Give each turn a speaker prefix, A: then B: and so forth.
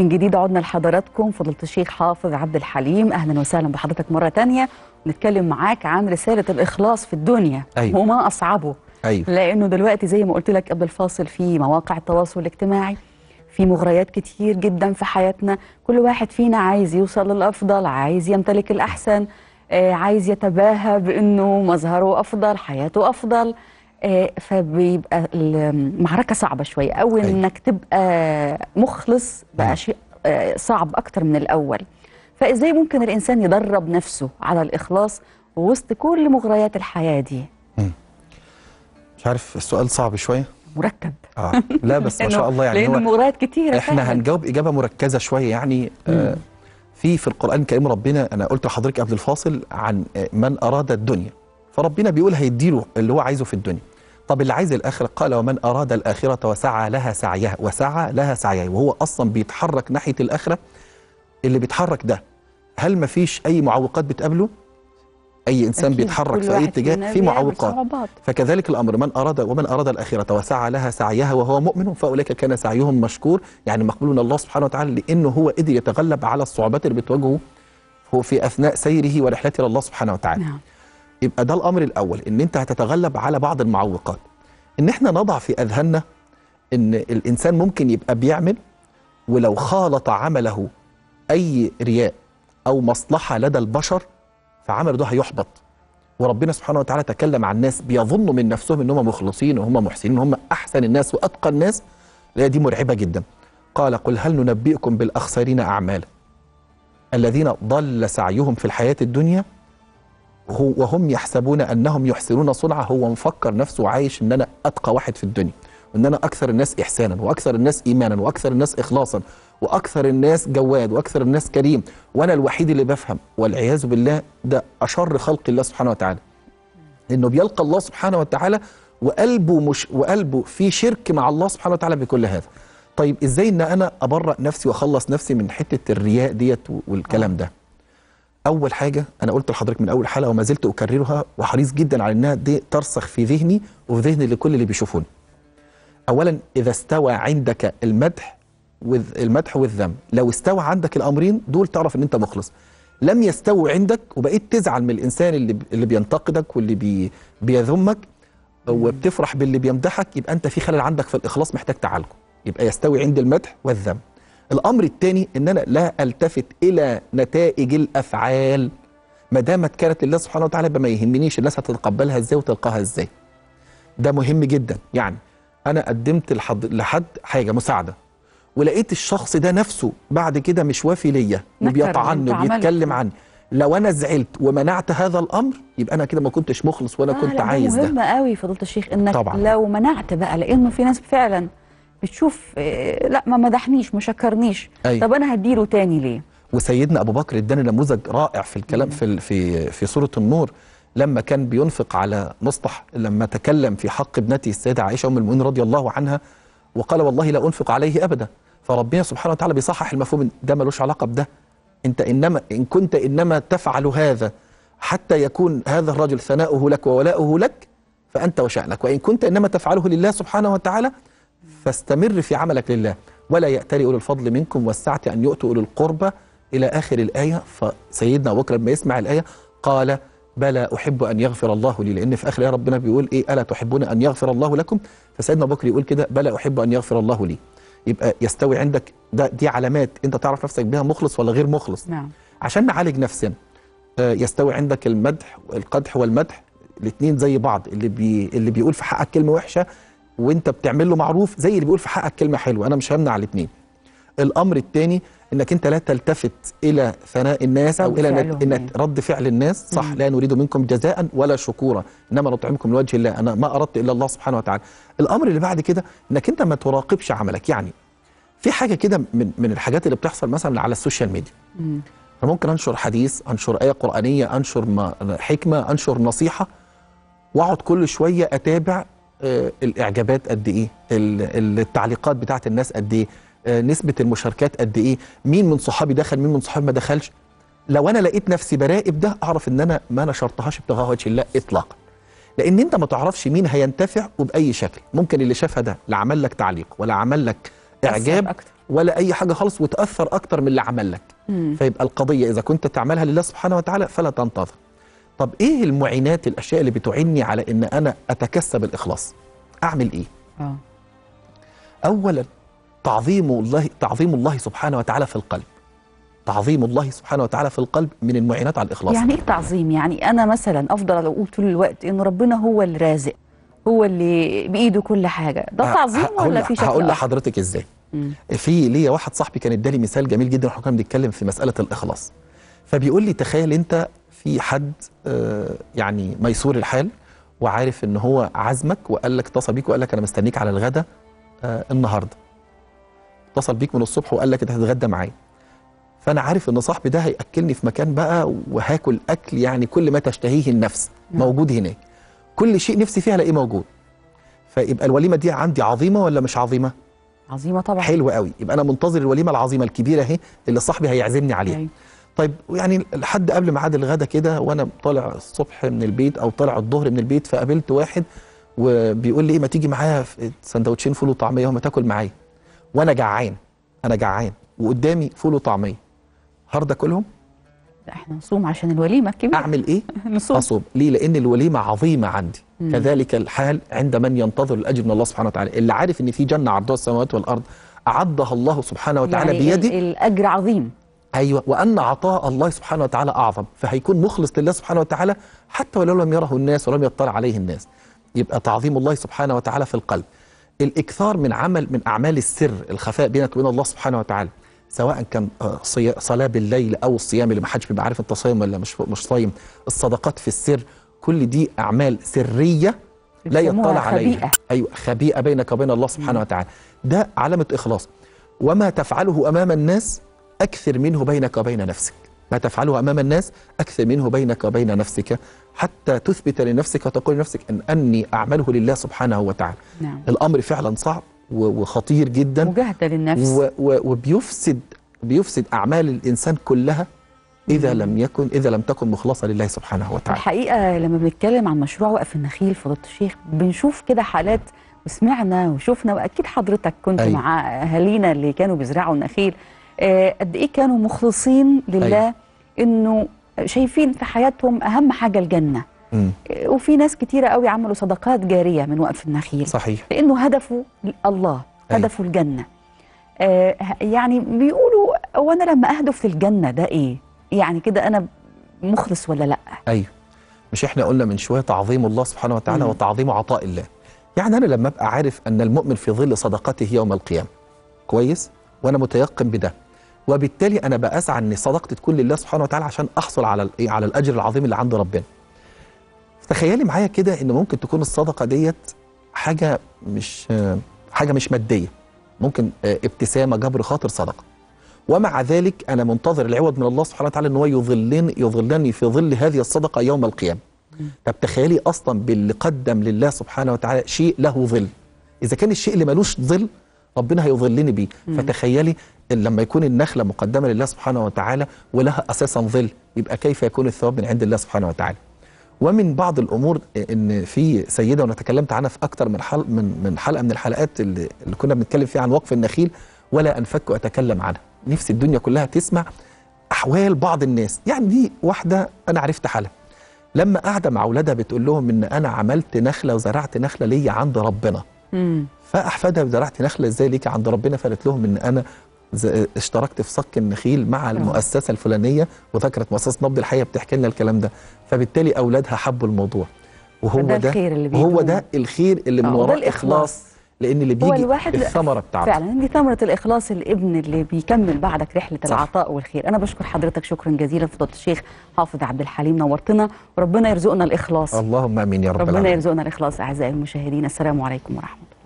A: من جديد عدنا لحضراتكم. فضيلة الشيخ حافظ عبد الحليم. أهلا وسهلا بحضرتك مرة تانية. نتكلم معاك عن رسالة الإخلاص في الدنيا
B: أيوة.
A: وما أصعبه.
B: أيوة.
A: لأنه دلوقتي زي ما قلت لك قبل الفاصل في مواقع التواصل الاجتماعي في مغريات كتير جدا في حياتنا. كل واحد فينا عايز يوصل للأفضل عايز يمتلك الأحسن آه، عايز يتباهى بأنه مظهره أفضل حياته أفضل. فبيبقى المعركة صعبة شوية. أو
B: أيوة.
A: إنك تبقى مخلص بقى شيء آه، صعب أكتر من الأول. فإزاي ممكن الإنسان يدرب نفسه على الإخلاص وسط كل مغريات الحياة دي؟
B: مش عارف السؤال صعب شوية.
A: مركب.
B: آه لا بس ما شاء الله يعني
A: لأنه
B: هو
A: المغريات كتيرة
B: إحنا
A: فعلاً.
B: هنجاوب إجابة مركزة شوية يعني آه في في القرآن الكريم ربنا أنا قلت لحضرتك قبل الفاصل عن آه، من أراد الدنيا. فربنا بيقول هيديله اللي هو عايزه في الدنيا. طب اللي عايز الآخرة؟ قال ومن أراد الآخرة وسعى لها سعيها وسعى لها سعيها. وهو أصلا بيتحرك ناحية الآخرة. اللي بيتحرك ده هل ما فيش أي معوقات بتقابله؟ أي إنسان
A: أكيد.
B: بيتحرك في أي
A: واحد
B: اتجاه في معوقات. فكذلك الأمر من أراد ومن أراد الآخرة وسعى لها سعيها وهو مؤمن فأولئك كان سعيهم مشكور. يعني مقبول من الله سبحانه وتعالى لأنه هو قدر يتغلب على الصعوبات اللي بتواجهه هو في أثناء سيره ورحلته إلى الله سبحانه وتعالى.
A: نعم.
B: يبقى ده الأمر الأول إن أنت هتتغلب على بعض المعوقات. إن إحنا نضع في أذهاننا إن الإنسان ممكن يبقى بيعمل ولو خالط عمله أي رياء أو مصلحة لدى البشر فعمله ده هيحبط. وربنا سبحانه وتعالى تكلم عن ناس بيظنوا من نفسهم إن هم مخلصين وهم محسنين وهم أحسن الناس وأتقى الناس. لا دي مرعبة جدا. قال قل هل ننبئكم بالأخسرين أعمالا الذين ضل سعيهم في الحياة الدنيا هو وهم يحسبون أنهم يحسنون صنعا هو مفكر نفسه عايش إن أنا اتقى واحد في الدنيا وان أنا أكثر الناس إحسانا وأكثر الناس إيمانا وأكثر الناس إخلاصا وأكثر الناس جواد وأكثر الناس كريم. وأنا الوحيد اللي بفهم والعياذ بالله ده أشر خلق الله سبحانه وتعالى. إنه بيلقى الله سبحانه وتعالى وقلبه مش وقلبه في شرك مع الله سبحانه وتعالى بكل هذا. طيب إزاي إن أنا أبرأ نفسي وأخلص نفسي من حتة الرياء ديت والكلام ده؟ أول حاجة أنا قلت لحضرتك من أول حلقة وما زلت أكررها وحريص جدا على إنها دي ترسخ في ذهني وفي ذهن لكل اللي بيشوفوني. اولا إذا استوى عندك المدح والذ- المدح والذم لو استوى عندك الأمرين دول تعرف إن أنت مخلص. لم يستوي عندك وبقيت تزعل من الإنسان اللي اللي بينتقدك واللي بي بيذمك وبتفرح باللي بيمدحك يبقى أنت في خلل عندك في الإخلاص محتاج تعالجه. يبقى يستوي عندي المدح والذم. الأمر الثاني إن أنا لا ألتفت إلى نتائج الأفعال ما دامت كانت لله سبحانه وتعالى ما يهمنيش الناس هتتقبلها إزاي وتلقاها إزاي ده مهم جدا يعني أنا قدمت لحد, لحد حاجة مساعدة ولقيت الشخص ده نفسه بعد كده مش وافي ليا وبيطعني
A: عملته.
B: وبيتكلم عني لو أنا زعلت ومنعت هذا الأمر يبقى أنا كده ما كنتش مخلص ولا
A: آه
B: كنت عايز
A: ده
B: ده
A: مهم قوي فضيله الشيخ إنك
B: طبعاً.
A: لو منعت بقى لأنه في ناس فعلا بتشوف آه، لا ما مدحنيش ما شكرنيش.
B: أيوة.
A: طب أنا هديله تاني ليه؟
B: وسيدنا أبو بكر ادانا نموذج رائع في الكلام في في في سورة النور لما كان بينفق على مصطح لما تكلم في حق ابنته السيدة عائشة أم المؤمنين رضي الله عنها وقال والله لا أنفق عليه أبدا. فربنا سبحانه وتعالى بيصحح المفهوم ده ملوش علاقة بده. أنت إنما إن كنت إنما تفعل هذا حتى يكون هذا الرجل ثناؤه لك وولاؤه لك فأنت وشأنك. وإن كنت إنما تفعله لله سبحانه وتعالى فاستمر في عملك لله. ولا يأتري أولي الفضل منكم والسعة أن يؤتوا أولي القربى إلى آخر الآية. فسيدنا أبو بكر لما يسمع الآية قال بلى أحب أن يغفر الله لي. لأن في آخر الآية ربنا بيقول إيه؟ ألا تحبون أن يغفر الله لكم؟ فسيدنا أبو بكر يقول كده بلى أحب أن يغفر الله لي. يبقى يستوي عندك ده دي علامات أنت تعرف نفسك بها مخلص ولا غير مخلص.
A: نعم.
B: عشان نعالج نفسنا آه، يستوي عندك المدح القدح والمدح الاثنين زي بعض. اللي بي اللي بيقول في حقك كلمة وحشة وانت بتعمل له معروف زي اللي بيقول في حقك كلمة حلوة أنا مش همنع الاثنين الأمر الثاني إنك أنت لا تلتفت إلى ثناء الناس أو
A: إلى
B: نت... إن
A: يعني.
B: رد فعل الناس صح
A: مم.
B: لا نريد منكم جزاء ولا شكورا إنما نطعمكم لوجه الله أنا ما أردت إلا الله سبحانه وتعالى الأمر اللي بعد كده إنك أنت ما تراقبش عملك يعني في حاجة كده من من الحاجات اللي بتحصل مثلا على ال social media
A: مم.
B: أنا ممكن أنشر حديث أنشر آية قرآنية أنشر ما حكمة أنشر نصيحة وأقعد كل شوية أتابع الإعجابات قد إيه؟ ال- التعليقات بتاعت الناس قد إيه؟ آه، نسبة المشاركات قد إيه؟ مين من صحابي دخل مين من صحابي ما دخلش؟ لو أنا لقيت نفسي براقب ده أعرف إن أنا ما نشرتهاش ابتغاء وجه الله اطلاقا. لأن أنت ما تعرفش مين هينتفع وبأي شكل. ممكن اللي شافها ده لا عمل لك تعليق ولا عمل لك
A: إعجاب.
B: ولا أي حاجة خالص وتأثر أكتر من اللي عمل لك.
A: مم.
B: فيبقى القضية إذا كنت تعملها لله سبحانه وتعالى فلا تنتظر. طب إيه المعينات الأشياء اللي بتعيني على إن أنا أتكسب الإخلاص؟ أعمل إيه؟
A: آه.
B: اولا تعظيم الله تعظيم الله سبحانه وتعالى في القلب. تعظيم الله سبحانه وتعالى في القلب من المعينات على الإخلاص.
A: يعني إيه تعظيم؟ يعني أنا مثلا أفضل أقول طول الوقت انه ربنا هو اللي رازق هو اللي بإيده كل حاجة. ده تعظيم ولا في شكل
B: هقول؟ لحضرتك إزاي.
A: مم.
B: في ليا واحد صاحبي كان ادالي مثال جميل جدا وإحنا كنا بنتكلم في مسألة الإخلاص. فبيقول لي تخيل أنت في حد آه، يعني ميسور الحال وعارف إن هو عزمك وقال لك اتصل بيك وقال لك أنا مستنيك على الغدا آه، النهارده. اتصل بيك من الصبح وقال لك أنت هتتغدى معايا. فأنا عارف إن صاحبي ده هيأكلني في مكان بقى وهاكل أكل يعني كل ما تشتهيه النفس
A: نعم.
B: موجود هناك. كل شيء نفسي فيها الاقيه موجود. فيبقى الوليمة دي عندي عظيمة ولا مش عظيمة؟
A: عظيمة طبعا.
B: حلو قوي. يبقى أنا منتظر الوليمة العظيمة الكبيرة أهي اللي صاحبي هيعزمني عليها.
A: أيوة.
B: طيب يعني لحد قبل ميعاد الغدا كده وأنا طالع الصبح من البيت أو طالع الظهر من البيت فقابلت واحد وبيقول لي إيه ما تيجي معايا سندوتشين فول وطعمية وما تاكل معايا. وأنا جعان أنا جعان وقدامي فول وطعمية. هرضى
A: أكلهم؟ إحنا نصوم عشان الوليمة الكبيرة.
B: أعمل إيه؟
A: نصوم.
B: أصوم. ليه؟ لأن الوليمة عظيمة عندي.
A: مم.
B: كذلك الحال عند من ينتظر الأجر من الله سبحانه وتعالى. اللي عارف إن في جنة عرضها السماوات والأرض أعدها الله سبحانه وتعالى
A: يعني
B: بيده.
A: ال- الأجر عظيم.
B: أيوه. وأن عطاء الله سبحانه وتعالى أعظم. فهيكون مخلص لله سبحانه وتعالى حتى ولو لم يره الناس ولم يطلع عليه الناس. يبقى تعظيم الله سبحانه وتعالى في القلب. الإكثار من عمل من أعمال السر الخفاء بينك وبين الله سبحانه وتعالى سواء كان آه، صلاه بالليل أو الصيام اللي ما حدش بيبقى عارف انت صايم ولا مش مش صايم. الصدقات في السر كل دي أعمال سرية لا يطلع عليها.
A: خبيئة.
B: أيوه خبيئة بينك وبين الله سبحانه وتعالى. ده علامة إخلاص. وما تفعله أمام الناس أكثر منه بينك وبين نفسك. ما تفعله أمام الناس أكثر منه بينك وبين نفسك. حتى تثبت لنفسك وتقول لنفسك إن أني أعمله لله سبحانه وتعالى.
A: نعم.
B: الأمر فعلا صعب وخطير جدا.
A: مجاهدة للنفس.
B: و و وبيفسد بيفسد أعمال الإنسان كلها إذا لم يكن إذا لم تكن مخلصة لله سبحانه وتعالى.
A: الحقيقة لما بنتكلم عن مشروع وقف النخيل فضيله الشيخ بنشوف كده حالات وسمعنا وشفنا وأكيد حضرتك كنت
B: أيوة.
A: مع أهالينا اللي كانوا بيزرعوا النخيل. قد إيه كانوا مخلصين لله
B: أيوة.
A: إنه شايفين في حياتهم أهم حاجة الجنة.
B: مم.
A: آه، وفي ناس كتيرة قوي عملوا صدقات جارية من وقف النخيل.
B: صحيح.
A: لأنه هدفه الله
B: أيوة.
A: هدفه الجنة. آه يعني بيقولوا هو أنا لما أهدف للجنه ده إيه؟ يعني كده أنا مخلص ولا لأ؟
B: أيوه. مش إحنا قلنا من شوية تعظيم الله سبحانه وتعالى
A: مم.
B: وتعظيم عطاء الله. يعني أنا لما أبقى عارف أن المؤمن في ظل صدقته يوم القيامة كويس؟ وأنا متيقن بده. وبالتالي أنا بسعى ان صدقتي تكون لله سبحانه وتعالى عشان أحصل على إيه؟ على الأجر العظيم اللي عند ربنا. تخيلي معايا كده إن ممكن تكون الصدقة ديت حاجة مش حاجة مش مادية. ممكن آه، ابتسامة جبر خاطر صدقة. ومع ذلك أنا منتظر العوض من الله سبحانه وتعالى إن هو يظلني يظلني في ظل هذه الصدقة يوم القيامة. طب تخيلي أصلا باللي قدم لله سبحانه وتعالى شيء له ظل. إذا كان الشيء اللي ملوش ظل ربنا هيظلني بيه. فتخيلي لما يكون النخلة مقدمة لله سبحانه وتعالى ولها أساسا ظل يبقى كيف يكون الثواب من عند الله سبحانه وتعالى؟ ومن بعض الأمور إن في سيدة وأنا تكلمت عنها في أكتر من حلقه من من حلقة من الحلقات اللي, اللي كنا بنتكلم فيها عن وقف النخيل ولا أنفك وأتكلم عنها. نفسي الدنيا كلها تسمع أحوال بعض الناس. يعني دي واحدة أنا عرفت حالها. لما قاعدة مع أولادها بتقول لهم إن أنا عملت نخلة وزرعت نخلة ليا عند ربنا.
A: مم.
B: فأحفادها زرعت نخلة إزاي ليك عند ربنا؟ فقالت لهم إن أنا ز- اشتركت في صك النخيل مع المؤسسة الفلانية وذكرت مؤسسة نبض الحياة بتحكي لنا الكلام ده. فبالتالي أولادها حبوا الموضوع. وهو
A: فده
B: ده
A: الخير اللي
B: هو
A: بيدوم.
B: ده الخير اللي من
A: آه،
B: وراء
A: الإخلاص.
B: اخلاص لأن اللي
A: هو
B: بيجي
A: الواحد
B: الثمرة بتاعته.
A: فعلا دي ثمرة الإخلاص الابن اللي بيكمل بعدك رحلة
B: صح.
A: العطاء والخير. أنا بشكر حضرتك شكرا جزيلا فضيلة الشيخ حافظ عبد الحليم نورتنا. وربنا يرزقنا الإخلاص.
B: اللهم آمين يا رب
A: ربنا
B: العالمين.
A: يرزقنا الإخلاص أعزائي المشاهدين. السلام عليكم ورحمة الله.